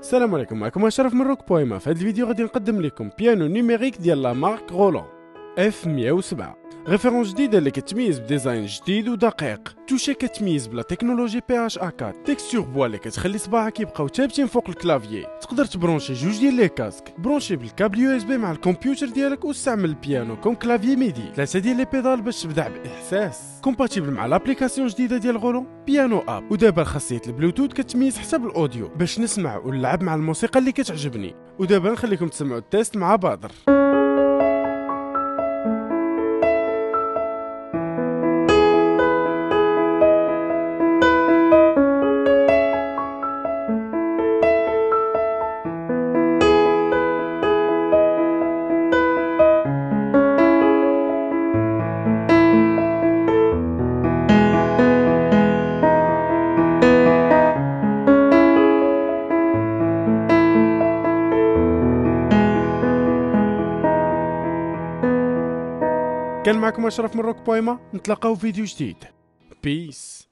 السلام عليكم معكم أشرف من Rock point ma. في هذا الفيديو غادي نقدم لكم بيانو numérique ديال la marque Roland F107 référence جديده اللي كتميز ب design جديد ودقيق toucher كتميز ب la technologie PHA 4 texture bois اللي كتخلي صباعك يبقاو ثابتين فوق ال clavier تقدر تبرونشي جوج ديال les casques برونشي بال câble USB مع الكمبيوتر ديالك واستعمل البيانو comme clavier MIDI ثلاثة ديال les pédales باش تبدع باحساس compatible مع l'application جديده ديال Roland Piano App ودابا خاصيه البلوتوث كتميز حتى بال audio باش نسمع ونلعب مع الموسيقى اللي كتعجبني ودابا نخليكم تسمعوا ال test مع بدر كان معكم أشرف من روك بويما. نتلاقاو في فيديو جديد. بيس